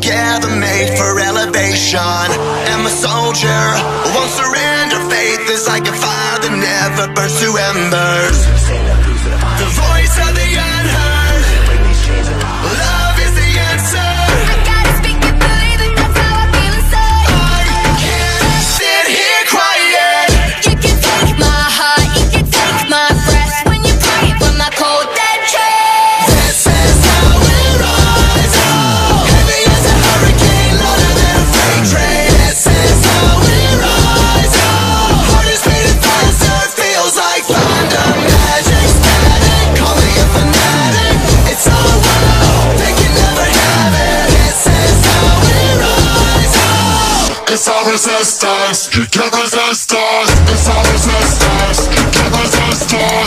together made for elevation. I'm a soldier, won't surrender. Faith is like a fire that never burns to embers. The voice of the end. It's all resistance, you can't resist us. It's all resistance, you can't resist us.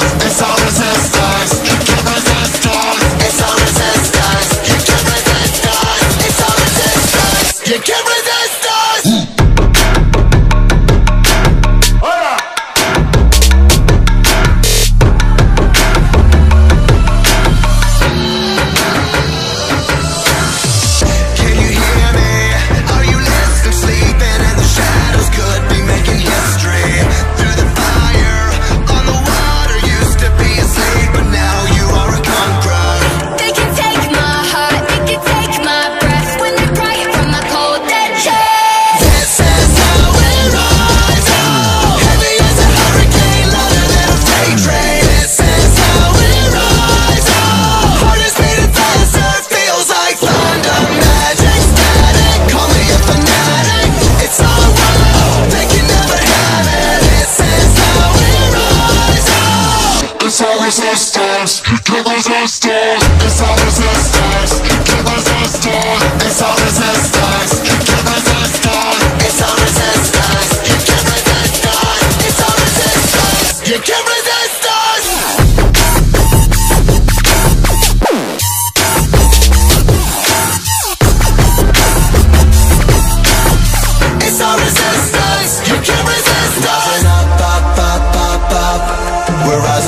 It's all resistance, kill resistance It's all resistance, kill resistance It's all resistance, kill resistance It's all resistance, kill resistance It's all resistance, you kill resistance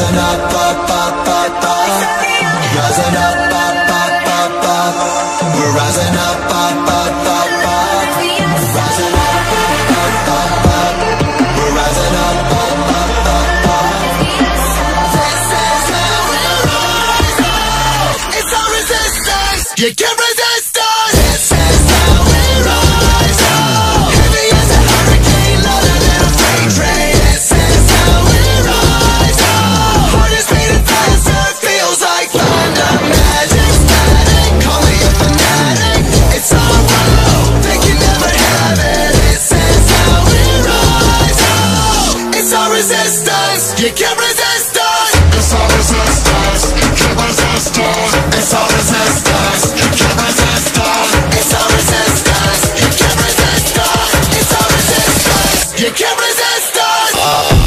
Rising up, up, up, up, up. Rising up, up, up, up, up. We're rising up, up, up, up, up. Rising up, up, up, up, up. We're rising up, up, up, up, up. This is we rise up. It's our resistance. You can't resist us. It's our resistance. You can't resist us. It's our resistance. You can't resist us. It's our resistance. You can't resist us. It's our resistance. You can't resist us. It's our resistance. You can't resist us.